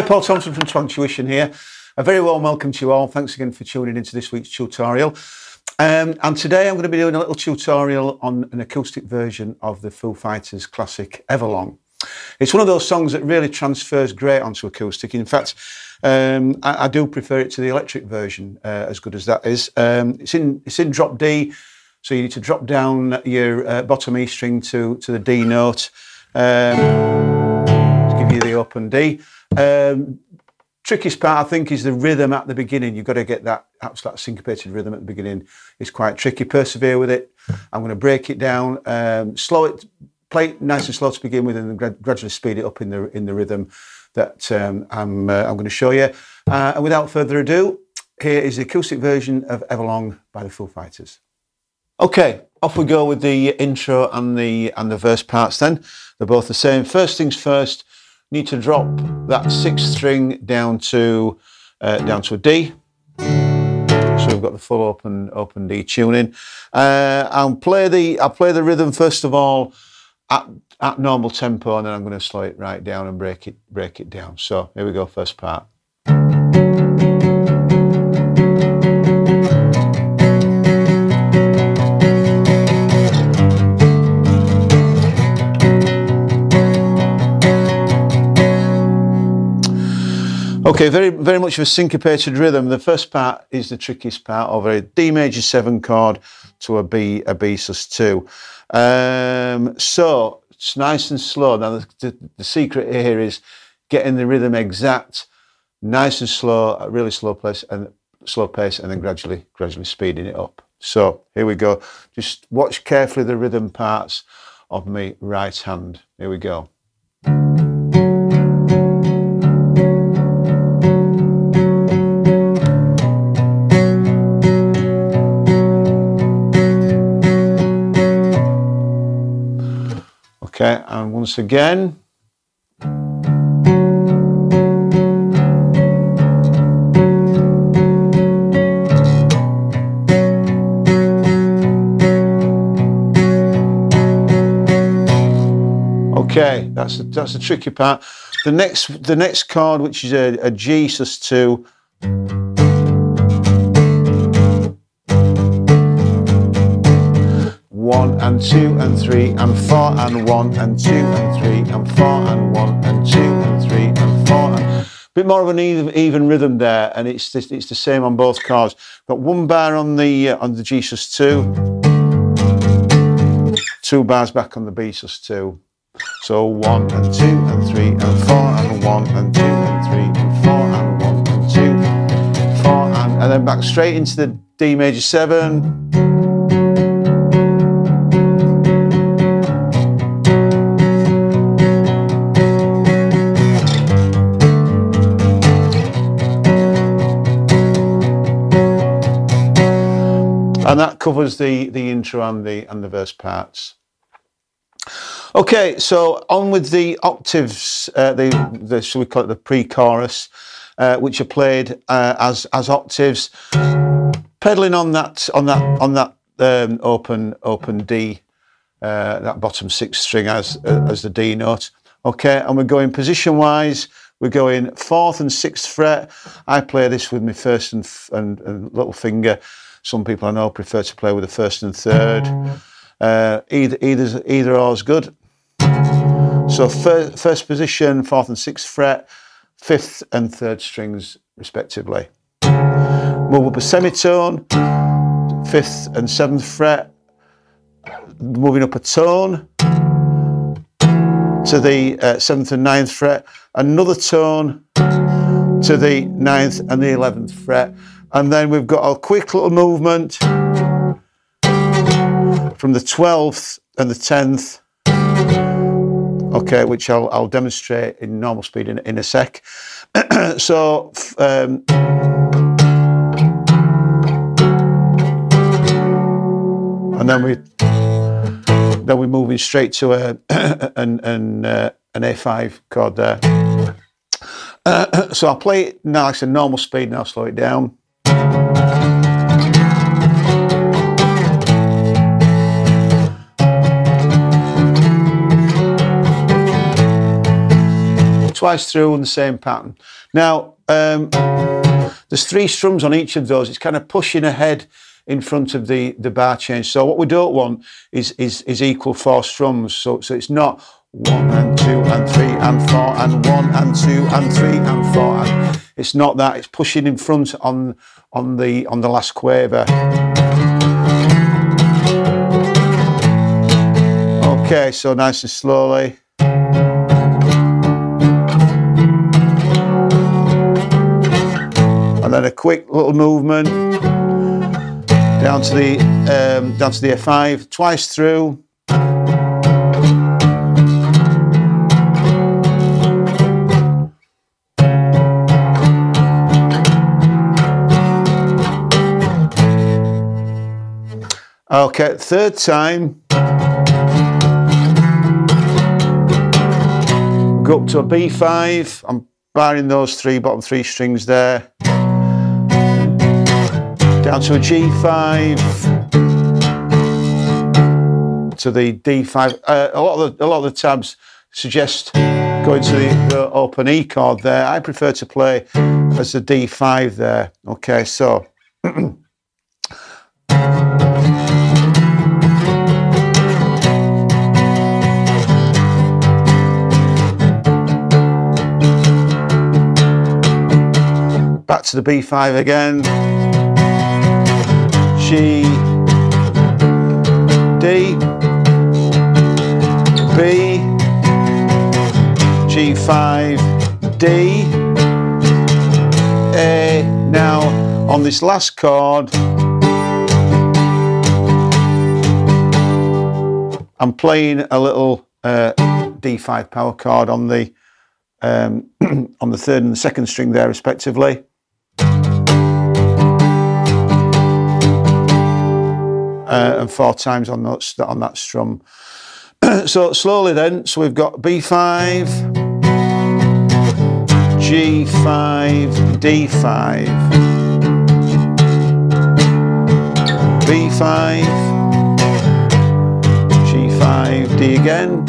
Hi, Paul Thompson from Twang Tuition here. A very warm welcome to you all. Thanks again for tuning into this week's tutorial. Um, and today I'm going to be doing a little tutorial on an acoustic version of the Foo Fighters classic Everlong. It's one of those songs that really transfers great onto acoustic. In fact, um, I, I, do prefer it to the electric version, uh, as good as that is. Um, it's in it's in drop D, so you need to drop down your uh, bottom E string to to the D note. The open D. Um, trickiest part, I think, is the rhythm at the beginning. You've got to get that, that's that syncopated rhythm at the beginning. It's quite tricky. Persevere with it. I'm going to break it down, um, slow it, play it nice and slow to begin with, and then gradually speed it up in the in the rhythm that um, I'm uh, I'm going to show you. Uh, and without further ado, here is the acoustic version of Everlong by the Foo Fighters. Okay, off we go with the intro and the and the verse parts. Then they're both the same. First things first, need to drop that sixth string down to uh, down to a D. So we've got the full open open D tuning. Uh, I'll play the I'll play the rhythm first of all at, at normal tempo, and then I'm going to slow it right down and break it break it down. So here we go, first part. Okay, very very much of a syncopated rhythm. The first part is the trickiest part of a D major seven chord to a B a B sus two. Um, so it's nice and slow. Now the, the, the, secret here is getting the rhythm exact, nice and slow, a really slow pace and slow pace, and then gradually gradually speeding it up. So here we go. Just watch carefully the rhythm parts of my right hand. Here we go. Once again. Okay, that's a, that's a tricky part. The next the next chord, which is a, a G sus two. One and two and three and four and one and two and three and four and one and two and three and four. And bit more of an even, even rhythm there, and it's the, it's the same on both chords. Got one bar on the uh, on the G sus two, two bars back on the B sus two. So one and two and three and four and one and two and three and four and one and two, four and and then back straight into the D major seven. And that covers the the intro and the and the verse parts. Okay, so on with the octaves, uh, the the shall we call it the pre-chorus, uh, which are played uh, as as octaves, pedaling on that on that on that um, open open D, uh, that bottom sixth string as uh, as the D note. Okay, and we're going position wise. We're going fourth and sixth fret. I play this with my first and, and, and little finger. Some people I know prefer to play with the first and third. Uh, either either either or is good. So fir first position, fourth and sixth fret, fifth and third strings respectively. Move up a semitone, fifth and seventh fret, moving up a tone to the uh, seventh and ninth fret, another tone to the ninth and the eleventh fret, and then we've got a quick little movement from the 12th and the 10th. Okay, which I'll, I'll demonstrate in normal speed in, in a sec. so, um, and then we then we're moving straight to a an an, uh, an A5 chord there. Uh, so I'll play it now. It's a normal speed, and I'll slow it down. Twice through in the same pattern. Now, um, there's three strums on each of those. It's kind of pushing ahead in front of the, the bar change. So what we don't want is, is, is equal four strums. So, so it's not one and two and three and four and one and two and three and four. And it's not that. It's pushing in front on on the on the last quaver. Okay, so nice and slowly. Quick little movement down to the um, down to the F5 twice through. Okay, third time. Go up to a B5. I'm barring those three bottom three strings there. Down to a G5. To the D5. Uh, a lot of the a lot of the tabs suggest going to the, the open E chord there. I prefer to play as a D5 there. Okay, so back to the B5 again. G, D, B, G5, D, A. Now on this last chord, I'm playing a little uh, D5 power chord on the um, on the third and the second string there respectively. Uh, and four times on that, on that strum. so slowly then, so we've got B5, G5, D5, B5, G5, D again.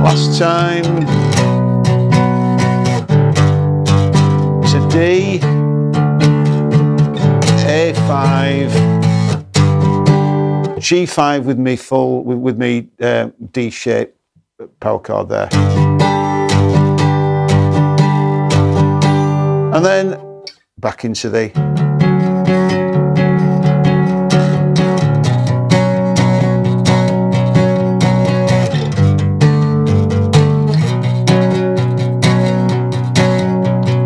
Last time to D, A5, G5 with me full, with, with me uh, D shape power chord there. And then back into the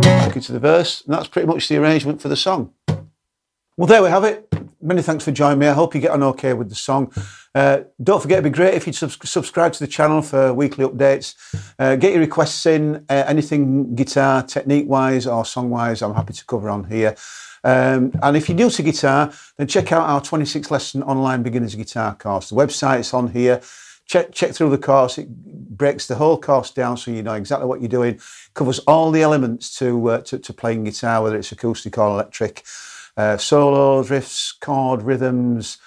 back into the verse, and that's pretty much the arrangement for the song. Well, there we have it many thanks for joining me. I hope you get on okay with the song. Uh, don't forget, it'd be great if you'd sub- subscribe to the channel for weekly updates. Uh, get your requests in, uh, anything guitar, technique wise or song wise, I'm happy to cover on here. Um, and if you're new to guitar, then check out our 26 lesson online beginners guitar course. The website is on here. Check, check through the course. It breaks the whole course down so you know exactly what you're doing. Covers all the elements to, uh, to, to playing guitar, whether it's acoustic or electric uh, solos, riffs, chord rhythms,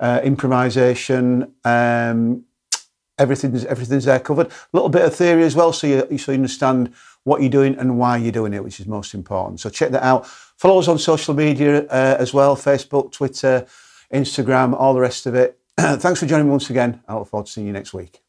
uh, improvisation. Um, everything's everything's there covered. A little bit of theory as well, so you so you understand what you're doing and why you're doing it, which is most important. So check that out. Follow us on social media uh, as well: Facebook, Twitter, Instagram, all the rest of it. Thanks for joining me once again. I look forward to seeing you next week.